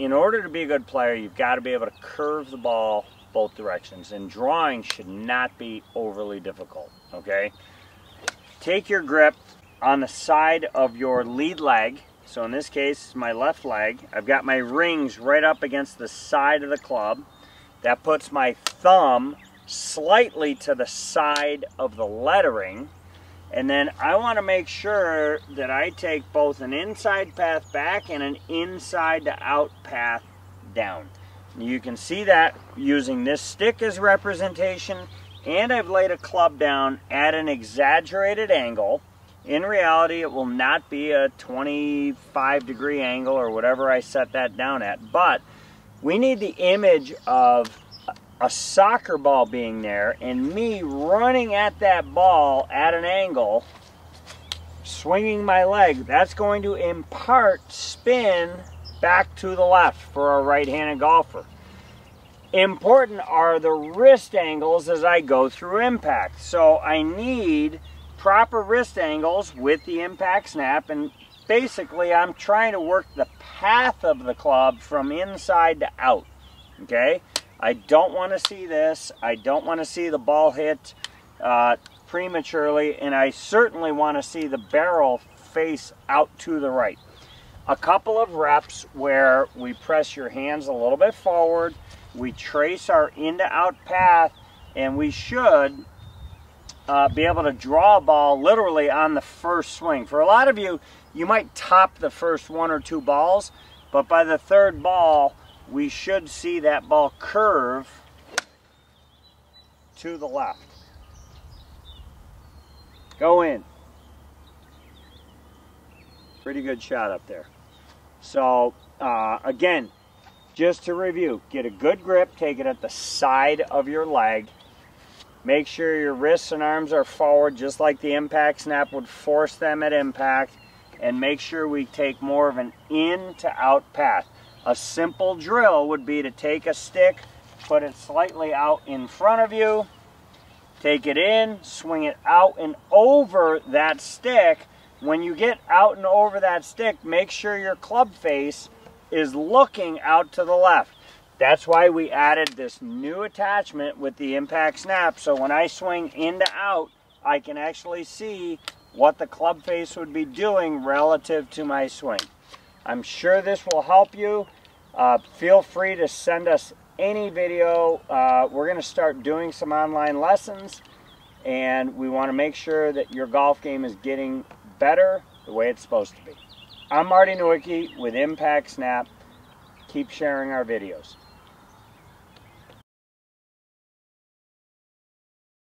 in order to be a good player, you've got to be able to curve the ball both directions. And drawing should not be overly difficult, okay? Take your grip on the side of your lead leg. So in this case, my left leg. I've got my rings right up against the side of the club. That puts my thumb slightly to the side of the lettering. And then I want to make sure that I take both an inside path back and an inside to out path down. You can see that using this stick as representation and I've laid a club down at an exaggerated angle. In reality, it will not be a 25 degree angle or whatever I set that down at, but we need the image of a soccer ball being there and me running at that ball at an angle, swinging my leg. That's going to impart spin back to the left for a right-handed golfer. Important are the wrist angles as I go through impact. So I need proper wrist angles with the impact snap and basically I'm trying to work the path of the club from inside to out. Okay? I don't want to see this. I don't want to see the ball hit uh, prematurely and I certainly want to see the barrel face out to the right a couple of reps where we press your hands a little bit forward, we trace our in to out path, and we should uh, be able to draw a ball literally on the first swing. For a lot of you, you might top the first one or two balls, but by the third ball, we should see that ball curve to the left. Go in. Pretty good shot up there. So uh, again, just to review, get a good grip, take it at the side of your leg. Make sure your wrists and arms are forward just like the impact snap would force them at impact. And make sure we take more of an in to out path. A simple drill would be to take a stick, put it slightly out in front of you, take it in, swing it out and over that stick, when you get out and over that stick, make sure your club face is looking out to the left. That's why we added this new attachment with the impact snap. So when I swing in to out, I can actually see what the club face would be doing relative to my swing. I'm sure this will help you. Uh, feel free to send us any video. Uh, we're going to start doing some online lessons and we want to make sure that your golf game is getting better the way it's supposed to be. I'm Marty Nowicki with Impact Snap. Keep sharing our videos.